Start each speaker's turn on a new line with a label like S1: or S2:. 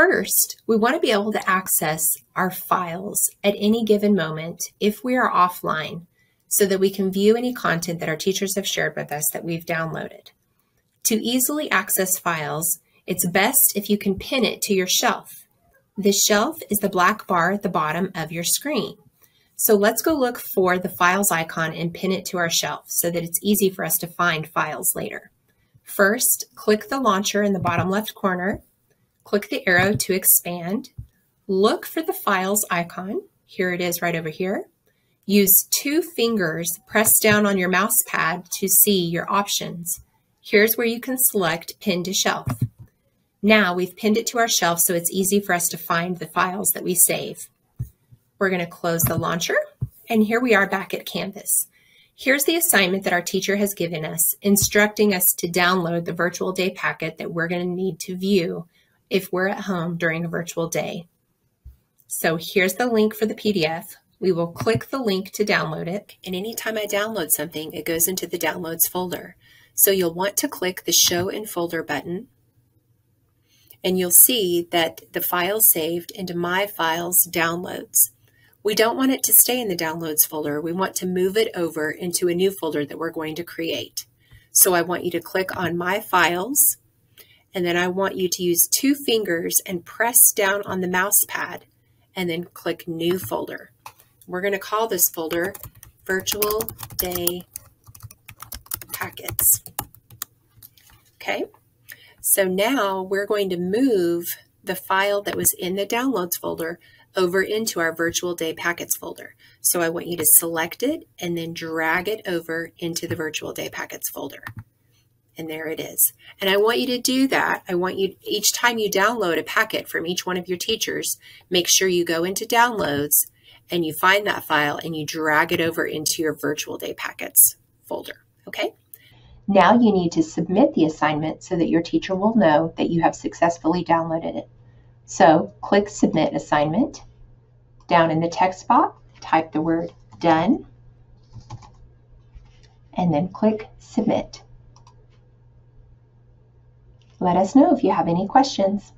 S1: First, we want to be able to access our files at any given moment if we are offline so that we can view any content that our teachers have shared with us that we've downloaded. To easily access files, it's best if you can pin it to your shelf. This shelf is the black bar at the bottom of your screen. So let's go look for the files icon and pin it to our shelf so that it's easy for us to find files later. First, click the launcher in the bottom left corner click the arrow to expand, look for the files icon. Here it is right over here. Use two fingers, press down on your mouse pad to see your options. Here's where you can select pin to shelf. Now we've pinned it to our shelf so it's easy for us to find the files that we save. We're going to close the launcher and here we are back at Canvas. Here's the assignment that our teacher has given us, instructing us to download the virtual day packet that we're going to need to view if we're at home during a virtual day. So here's the link for the PDF. We will click the link to download it. And anytime I download something, it goes into the downloads folder. So you'll want to click the show in folder button and you'll see that the file saved into my files downloads. We don't want it to stay in the downloads folder. We want to move it over into a new folder that we're going to create. So I want you to click on my files and then I want you to use two fingers and press down on the mouse pad and then click New Folder. We're going to call this folder Virtual Day Packets. Okay, so now we're going to move the file that was in the Downloads folder over into our Virtual Day Packets folder. So I want you to select it and then drag it over into the Virtual Day Packets folder and there it is. And I want you to do that. I want you, each time you download a packet from each one of your teachers, make sure you go into downloads and you find that file and you drag it over into your virtual day packets folder. Okay?
S2: Now you need to submit the assignment so that your teacher will know that you have successfully downloaded it. So click Submit Assignment. Down in the text box, type the word Done, and then click Submit. Let us know if you have any questions.